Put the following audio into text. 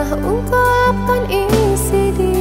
Ungkapkan isi diri